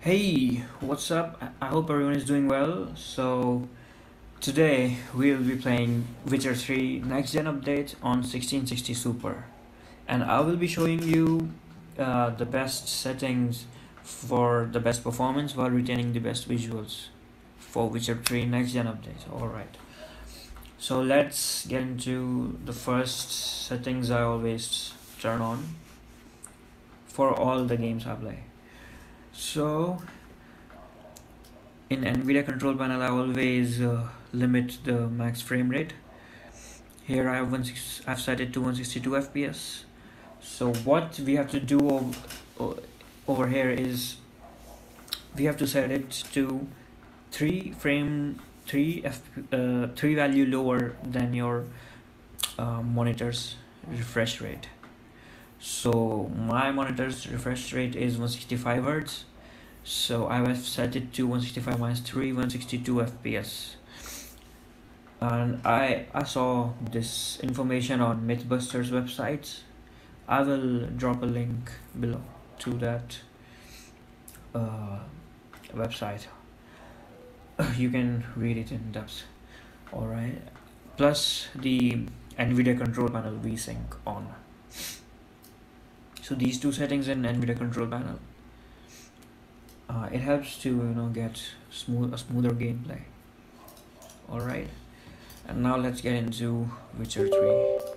Hey, what's up? I hope everyone is doing well. So, today we'll be playing Witcher 3 Next Gen Update on 1660 Super. And I will be showing you uh, the best settings for the best performance while retaining the best visuals for Witcher 3 Next Gen Update. Alright. So, let's get into the first settings I always turn on for all the games I play. So in NVIDIA control panel, I always uh, limit the max frame rate. Here I have one I've set it to 162 FPS. So what we have to do ov- over here is we have to set it to three frame three f uh, three value lower than your uh, monitor's refresh rate. So my monitor's refresh rate is 165 hertz. So I have set it to 165 minus 3 162 FPS and I I saw this information on Mythbusters website. I will drop a link below to that uh, website. You can read it in depth. Alright. Plus the NVIDIA control panel VSync on so these two settings in NVIDIA control panel uh, it helps to you know get smooth a smoother gameplay. All right. And now let's get into witcher 3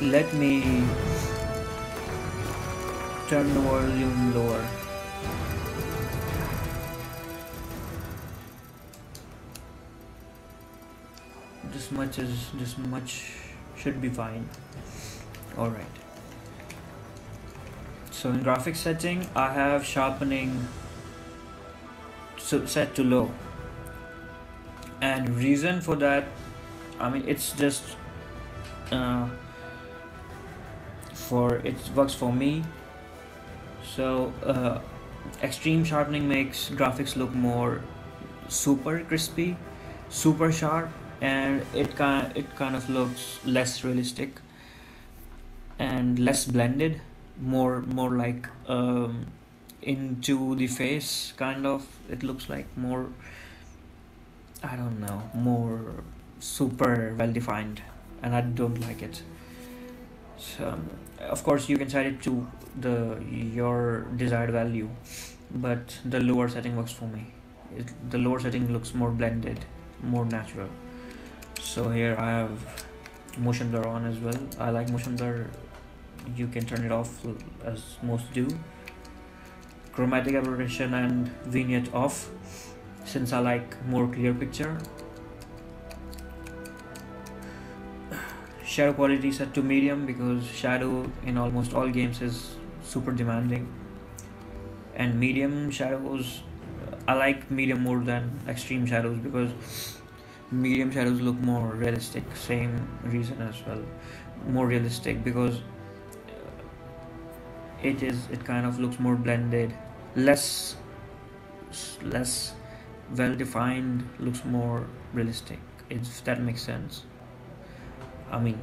let me turn the volume lower much is this much should be fine. All right so in graphics setting i have sharpening set to low. And reason for that i mean it's just uh, for it works for me. So uh, extreme sharpening makes graphics look more super crispy super sharp and it kind it kind of looks less realistic and less blended more more like um, into the face kind of. It looks like more I don't know more super well defined and I don't like it. So of course you can set it to the your desired value but the lower setting works for me. It, the lower setting looks more blended more natural so here I have motion blur on as well. I like motion blur. You can turn it off as most do. Chromatic aberration and vignette off since I like more clear picture. Shadow quality set to medium because shadow in almost all games is super demanding. And medium shadows I like medium more than extreme shadows because medium shadows look more realistic same reason as well. More realistic because uh, it is it kind of looks more blended. Less less well defined looks more realistic if that makes sense. I mean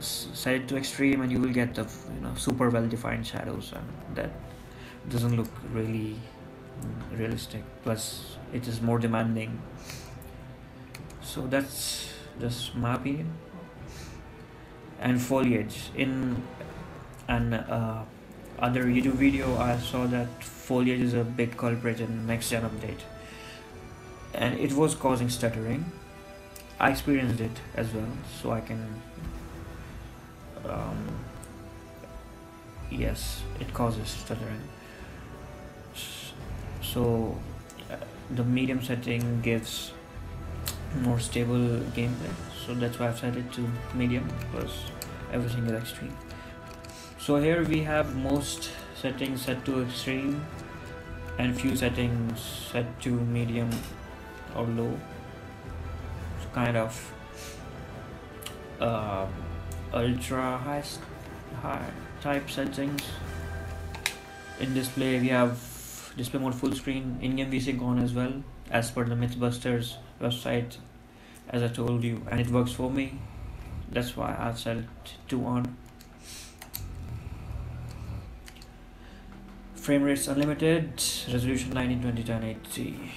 set it to extreme and you will get the you know super well defined shadows and that doesn't look really mm, realistic. Plus it is more demanding so that's just my opinion. And foliage. In an uh, other youtube video i saw that foliage is a big culprit in next gen update. And it was causing stuttering. I experienced it as well so i can um, yes it causes stuttering. So uh, the medium setting gives more stable gameplay. So that's why I've set it to medium because everything is extreme. So here we have most settings set to extreme and few settings set to medium or low. So kind of uh, ultra high, high type settings. In display we have display mode full screen in-game vsync on as well as per the Mythbusters website as I told you and it works for me. That's why set it to on. Frame rates unlimited resolution 1920 1080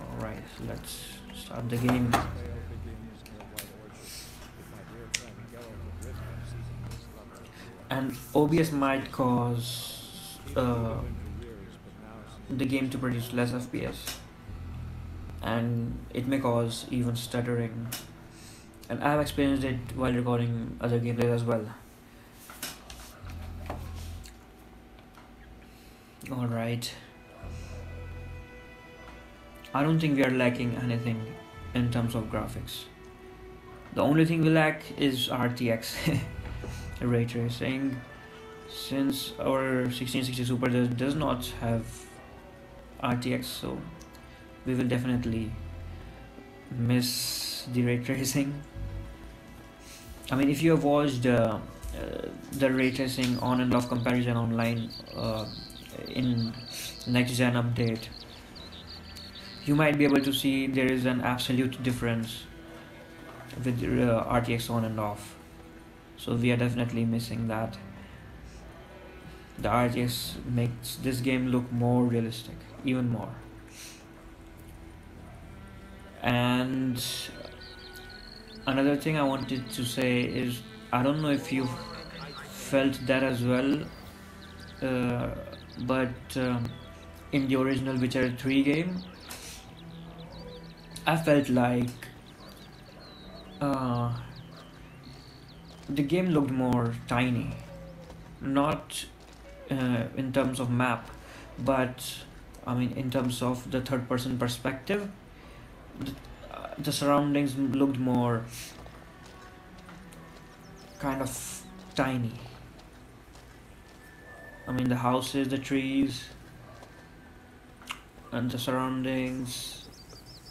all right let's start the game. And OBS might cause uh, the game to produce less FPS and it may cause even stuttering. And I have experienced it while recording other gameplays as well. Alright. I don't think we are lacking anything in terms of graphics. The only thing we lack is RTX ray tracing. Since our 1660 Super does, does not have RTX so we will definitely miss the ray tracing. I mean if you have watched uh, uh, the ray tracing on and off comparison online uh, in next gen update you might be able to see there is an absolute difference with uh, RTX on and off. So we are definitely missing that. The RTX makes this game look more realistic even more and another thing I wanted to say is I don't know if you felt that as well uh, but um, in the original Witcher 3 game I felt like uh, the game looked more tiny. Not uh, in terms of map but I mean in terms of the third person perspective the, uh, surroundings looked more kind of tiny. I mean the houses the trees and the surroundings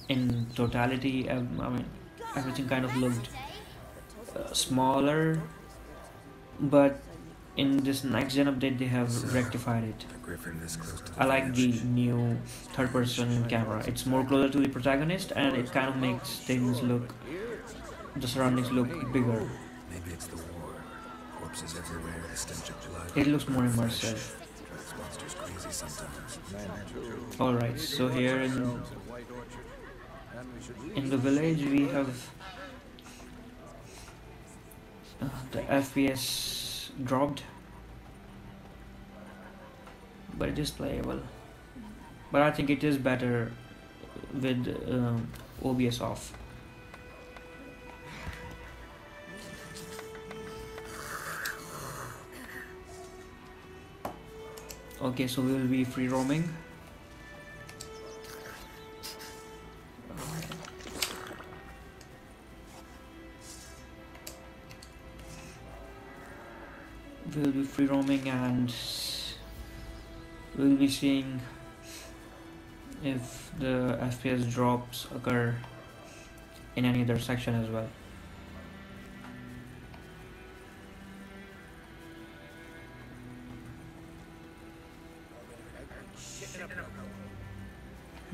in totality um, I mean everything kind of looked uh, smaller but in this next gen update they have rectified it. I like the new third person camera. It's more closer to the protagonist and it kind of makes things look the surroundings look bigger. Maybe it's the war. Corpses everywhere the stench of blood. It looks more immersive. Alright so here in in the village we have uh, the FPS dropped. But it is playable. But I think it is better with um, OBS off. Okay so we will be free roaming we'll be free roaming and we'll be seeing if the FPS drops occur in any other section as well.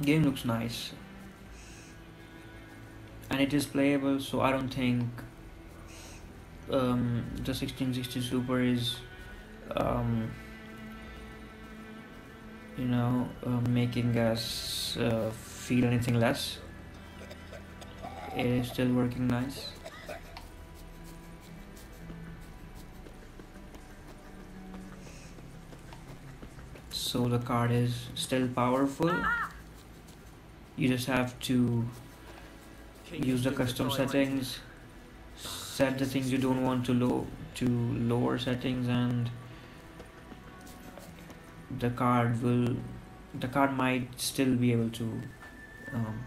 Game looks nice and it is playable so I don't think um, the 1660 Super is um, you know uh, making us uh, feel anything less. It is still working nice. So the card is still powerful. You just have to use the custom settings set the things you don't want to low to lower settings and the card will the card might still be able to um,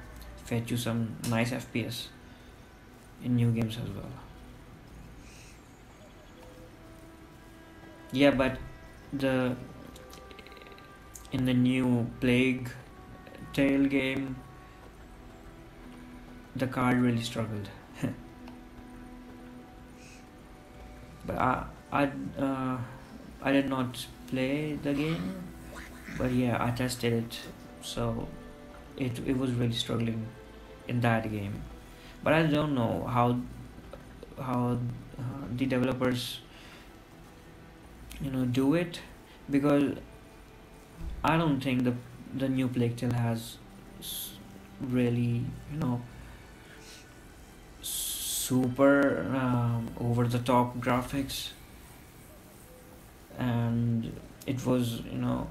fetch you some nice FPS in new games as well. Yeah but the in the new plague tale game the card really struggled but I I uh, I did not play the game. But yeah I tested it. So it, it was really struggling in that game. But I don't know how how uh, the developers you know do it. Because I don't think the the new Plague Tale has really you know super um, over the top graphics. And it was you know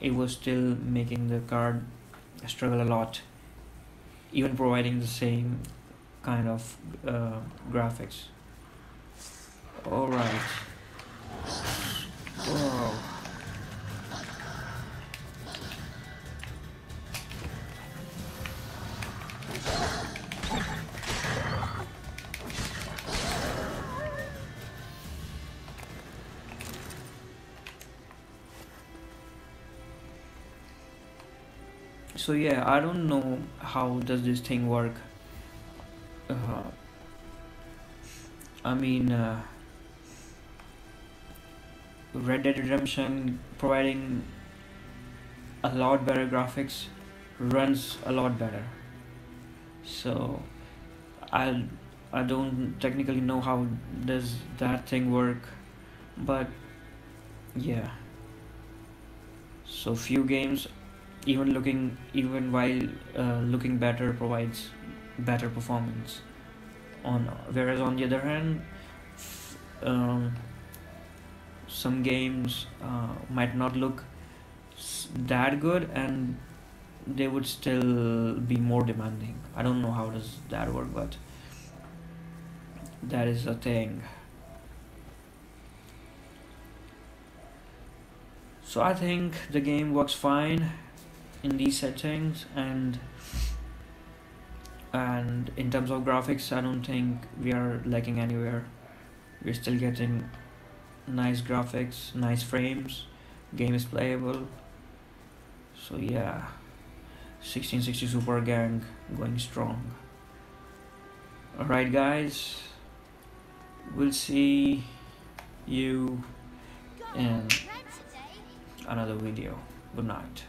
it was still making the card struggle a lot even providing the same kind of uh, graphics. All right. So yeah i don't know how does this thing work. Uh, i mean uh, red dead redemption providing a lot better graphics runs a lot better. So i i don't technically know how does that thing work but yeah. So few games even looking even while uh, looking better provides better performance. On whereas on the other hand um, some games uh, might not look that good and they would still be more demanding. I don't know how does that work but that is a thing. So i think the game works fine in these settings and and in terms of graphics I don't think we are lacking anywhere. We're still getting nice graphics nice frames game is playable. So yeah 1660 super gang going strong. Alright guys we'll see you in another video. Good night